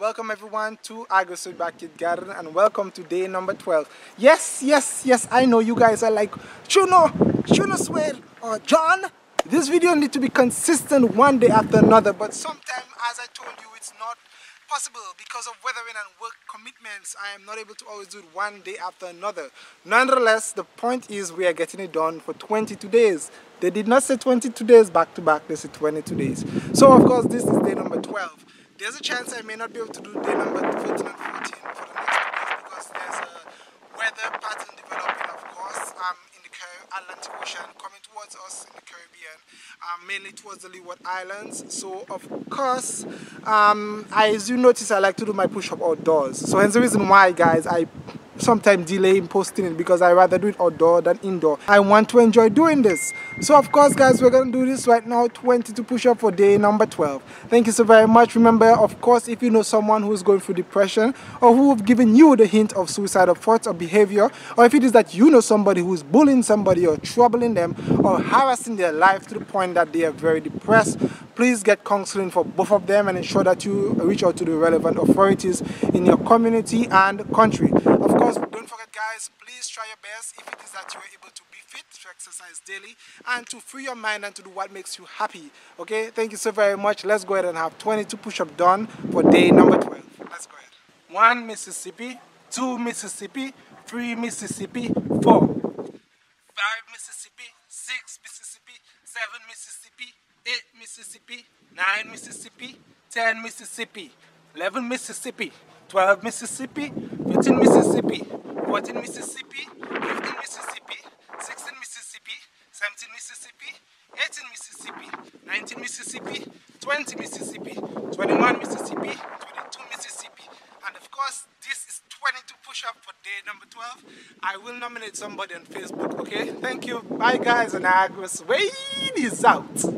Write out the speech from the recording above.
welcome everyone to AgroSuede Backyard Garden and welcome to day number 12. Yes, yes, yes, I know you guys are like, Juno, Juno Suede, or John, this video need to be consistent one day after another, but sometimes, as I told you, it's not possible because of weathering and work commitments. I am not able to always do it one day after another. Nonetheless, the point is we are getting it done for 22 days. They did not say 22 days back to back, they said 22 days. So of course, this is day number 12. There's a chance I may not be able to do day number 13 and 14 for the next two days because there's a weather pattern developing, of course, um, in the Atlantic Ocean coming towards us in the Caribbean, um, mainly towards the Leeward Islands. So, of course, um, as you notice, I like to do my push-up outdoors. So, hence the reason why, guys, I sometimes delay in posting it because I rather do it outdoor than indoor. I want to enjoy doing this. So of course guys, we're going to do this right now, 22 push-up for day number 12. Thank you so very much. Remember, of course, if you know someone who's going through depression or who have given you the hint of suicidal thoughts or behavior, or if it is that you know somebody who's bullying somebody or troubling them or harassing their life to the point that they are very depressed, please get counseling for both of them and ensure that you reach out to the relevant authorities in your community and country. Of course, don't forget guys, please try your best if it is that you are able to be fit, to exercise daily and to free your mind and to do what makes you happy. Okay, thank you so very much. Let's go ahead and have 22 push-ups done for day number 12. Let's go ahead. One Mississippi, two Mississippi, three Mississippi, four, Mississippi, six Mississippi, seven Mississippi, 8 Mississippi, 9 Mississippi, 10 Mississippi, 11 Mississippi, 12 Mississippi, 13 Mississippi, 14 Mississippi, 15 Mississippi, 16 Mississippi, 17 Mississippi, 18 Mississippi, 19 Mississippi, 20 Mississippi, 21 Mississippi, 22 Mississippi, and of course this is 22 push-up for day number 12. I will nominate somebody on Facebook, okay? Thank you. Bye guys and AgroSuede is out.